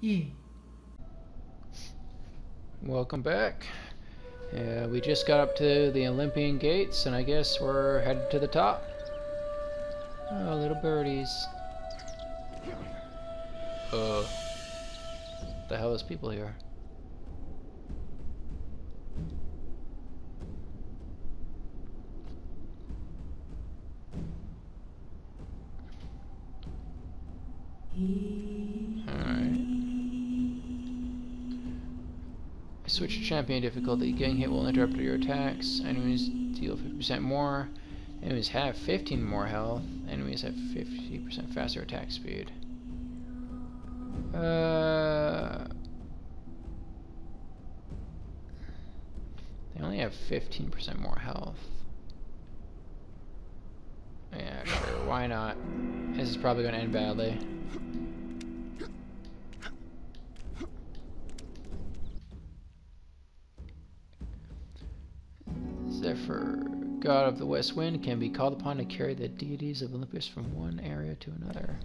Yeah. Welcome back. Uh, we just got up to the Olympian gates, and I guess we're headed to the top. Oh, little birdies. Uh, the hell is people here? Alright. Switch to champion difficulty. Getting hit will interrupt your attacks. Enemies deal 50% more. Enemies have 15 more health. Enemies have 50% faster attack speed. Uh, they only have 15% more health. Yeah, sure. Why not? This is probably going to end badly. God of the west wind, can be called upon to carry the deities of Olympus from one area to another.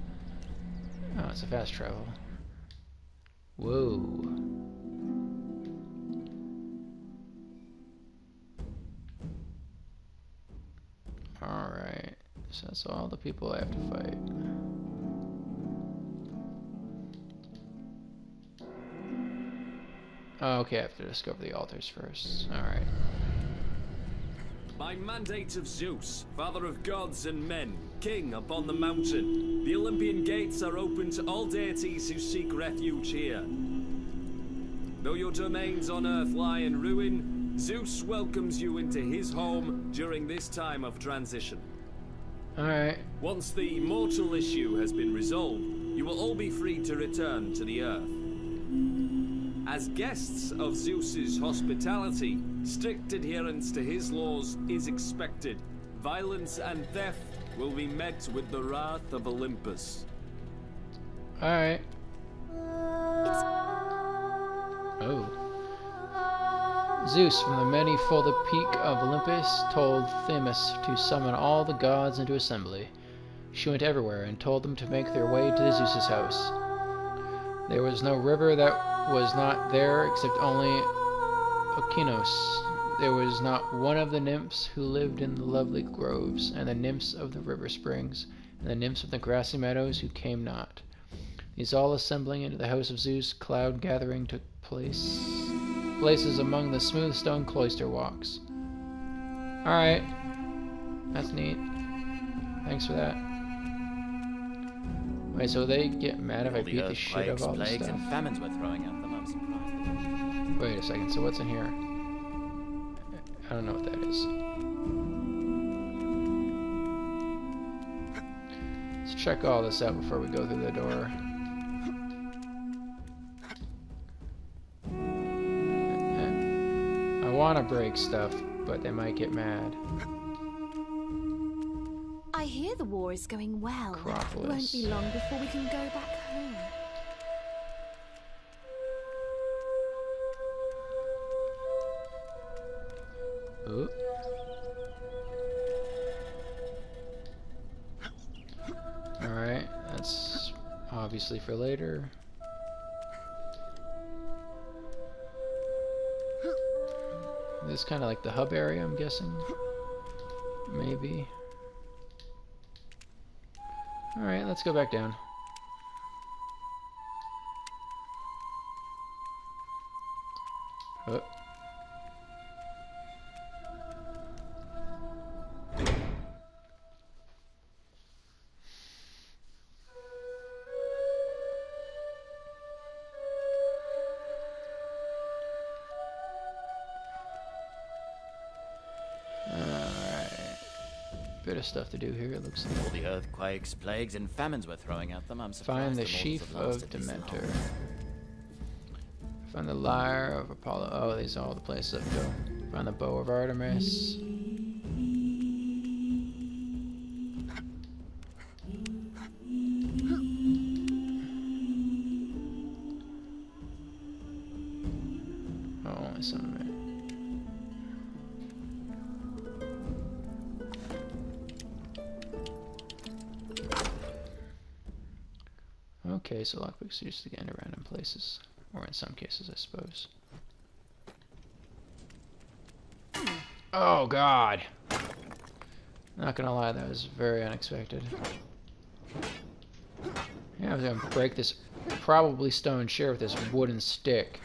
Oh, it's a fast travel. Whoa. Alright, so that's all the people I have to fight. Oh, okay, I have to discover the altars first. Alright. By mandate of Zeus, father of gods and men, king upon the mountain, the Olympian gates are open to all deities who seek refuge here. Though your domains on earth lie in ruin, Zeus welcomes you into his home during this time of transition. Alright. Once the mortal issue has been resolved, you will all be free to return to the earth. As guests of Zeus's hospitality, strict adherence to his laws is expected. Violence and theft will be met with the wrath of Olympus. Alright. Oh. Zeus from the many-folded peak of Olympus told Themis to summon all the gods into assembly. She went everywhere and told them to make their way to Zeus's house. There was no river that was not there except only Okeanos. There was not one of the nymphs who lived in the lovely groves, and the nymphs of the river springs, and the nymphs of the grassy meadows who came not. These all assembling into the house of Zeus, cloud gathering took place places among the smooth stone cloister walks. Alright. That's neat. Thanks for that. Wait, so they get mad if I All the beat the shit out of all this plagues, stuff? and famines we're throwing at them. I'm surprised. Wait a second, so what's in here? I don't know what that is. Let's check all this out before we go through the door. I want to break stuff, but they might get mad. I hear the war is going well. Acropolis. Won't be long before we can go back Ooh. Alright, that's obviously for later. This is kind of like the hub area, I'm guessing. Maybe. Alright, let's go back down. Oh. Stuff to do here, it looks like. All the earthquakes, plagues, and famines we're throwing at them. I'm surprised Find the sheaf of lasted this long. Demeter. Find the lyre of Apollo. Oh, these are all the places I go. Find the bow of Artemis. Okay, so lockpicks are used to get into random places. Or in some cases, I suppose. Oh, God! Not gonna lie, that was very unexpected. Yeah, I was gonna break this probably stone chair with this wooden stick.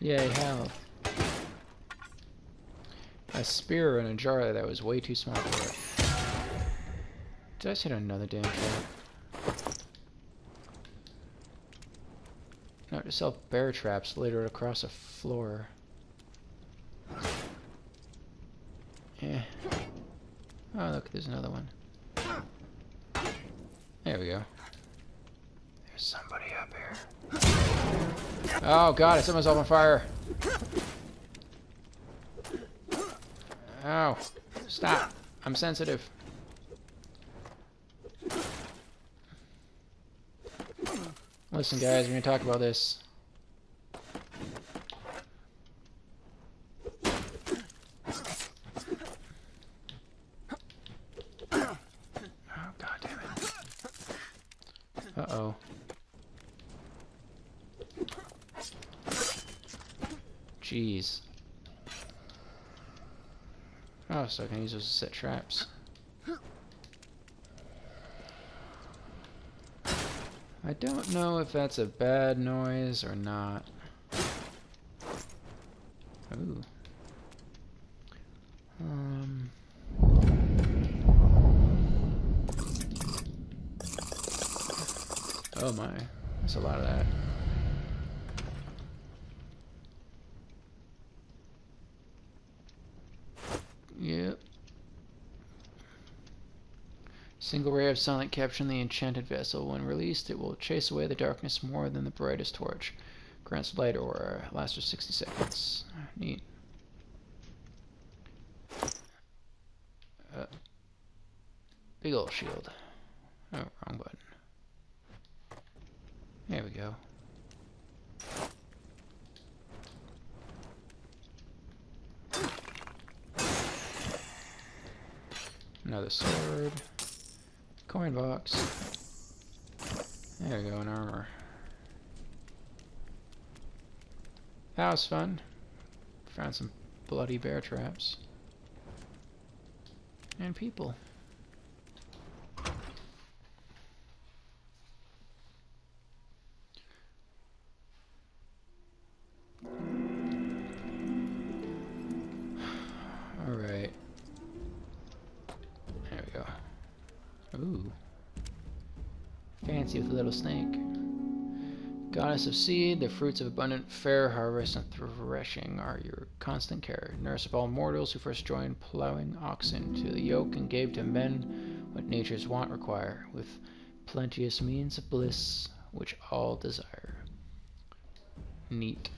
Yay, health. A spear in a jar that was way too small for it. Did I set another damn trap? No, to sell bear traps later across a floor. Yeah. Oh, look, there's another one. There we go. There's somebody up here. Oh god, I set myself on fire. Oh, stop. I'm sensitive. Listen guys, we're gonna talk about this. Oh god damn it. Uh-oh. Jeez. Oh, so I can use those to set traps. I don't know if that's a bad noise or not. Ooh. Um. Oh my, that's a lot of that. Single ray of sunlight capturing the enchanted vessel. When released, it will chase away the darkness more than the brightest torch. Grants light aura. Lasts for 60 seconds. Neat. Uh, big old shield. Oh, wrong button. There we go. Another sword. Coin box. There we go, an armor. That was fun. Found some bloody bear traps. And people. Snake. Goddess of seed, the fruits of abundant fair harvest and threshing are your constant care. Nurse of all mortals who first joined plowing oxen to the yoke and gave to men what nature's want require, with plenteous means of bliss which all desire. Neat.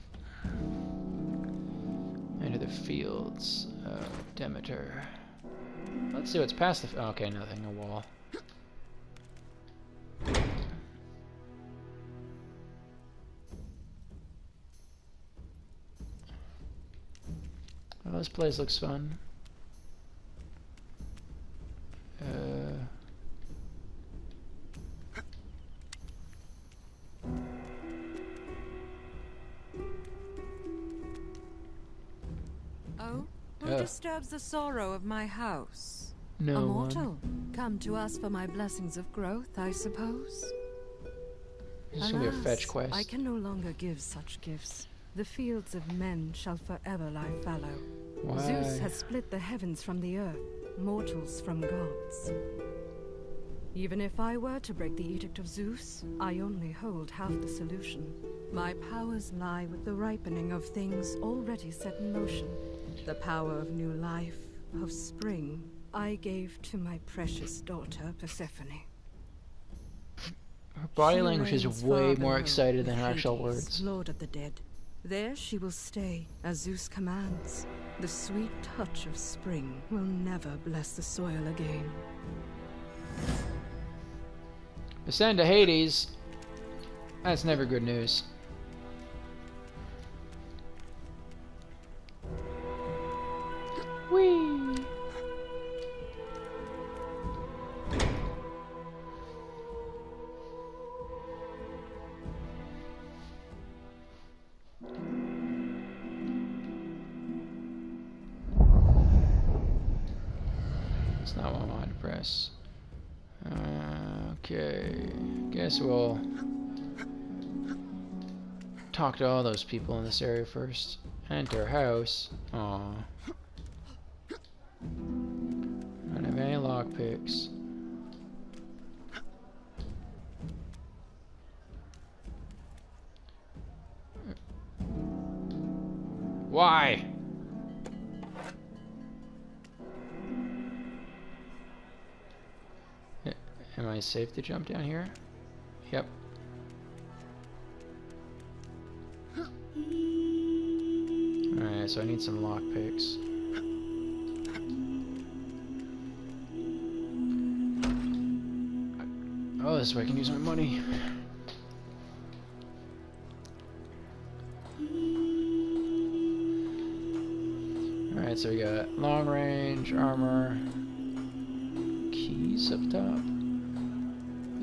Enter the fields of Demeter. Let's see what's past the. Okay, nothing. A wall. This place looks fun. Uh, oh? Who disturbs the sorrow of my house? No A mortal. One. Come to ask for my blessings of growth, I suppose. This is gonna be a fetch quest. I can no longer give such gifts. The fields of men shall forever lie fallow. Why? Zeus has split the heavens from the earth, mortals from gods. Even if I were to break the Edict of Zeus, I only hold half the solution. My powers lie with the ripening of things already set in motion. The power of new life, of spring, I gave to my precious daughter, Persephone. Her body she language is way more excited than her actual words. Lord of the dead, there she will stay, as Zeus commands. The sweet touch of spring will never bless the soil again. Ascend to Hades. That's never good news. Press. Uh, okay. Guess we'll talk to all those people in this area first. Enter house. I don't have any lockpicks. Why? Am I safe to jump down here? Yep. Alright, so I need some lockpicks. Oh, this way I can use my money. Alright, so we got long range, armor, keys up top,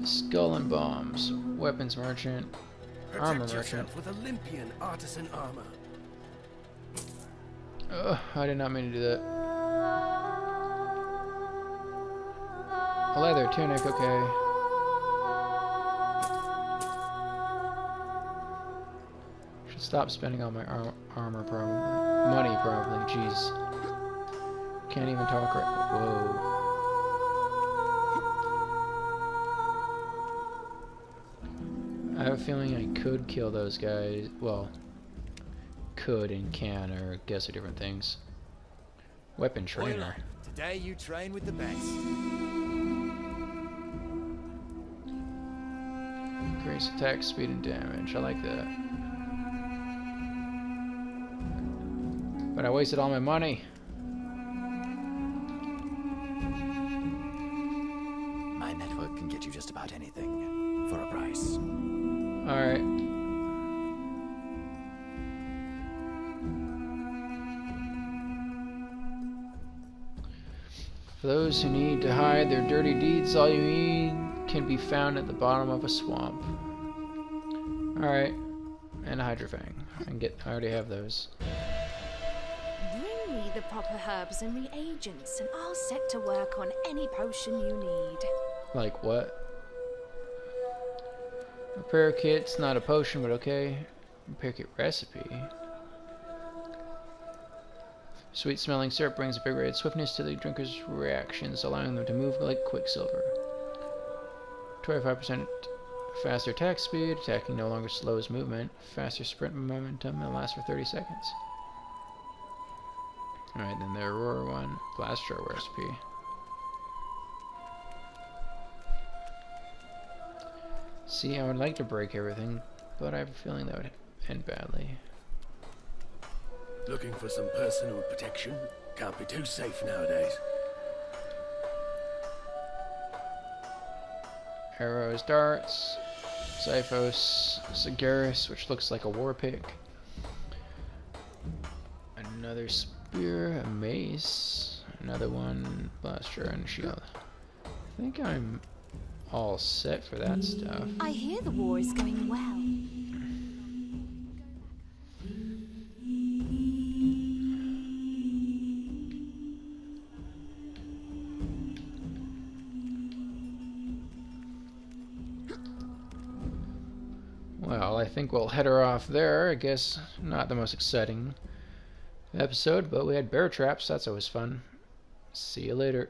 skull and bombs, weapons merchant, Protect armor merchant. with Olympian artisan armor. Ugh, I did not mean to do that. A leather tunic, okay. Should stop spending all my ar armor, probably. Money, probably. Jeez. Can't even talk right. Whoa. I have a feeling I could kill those guys. Well, could and can or guess are different things. Weapon trainer. Today you train with the best. Increase attack speed and damage. I like that. But I wasted all my money. Those who need to hide their dirty deeds, all you need can be found at the bottom of a swamp. Alright. And a hydrofang. I can get I already have those. Bring me the proper herbs and reagents, and I'll set to work on any potion you need. Like what? Repair kit's not a potion, but okay. Repair kit recipe. Sweet smelling syrup brings a big swiftness to the drinker's reactions, allowing them to move like quicksilver. 25% faster attack speed, attacking no longer slows movement, faster sprint momentum, and lasts for 30 seconds. Alright, then the Aurora one, blast jar recipe. See, I would like to break everything, but I have a feeling that would end badly. Looking for some personal protection? Can't be too safe nowadays. Arrows, darts, Xiphos, Sagaris, which looks like a war pick. Another spear, a mace, another one, blaster, and shield. I think I'm all set for that stuff. I hear the war is going well. Think we'll head her off there. I guess not the most exciting episode, but we had bear traps. That's always fun. See you later.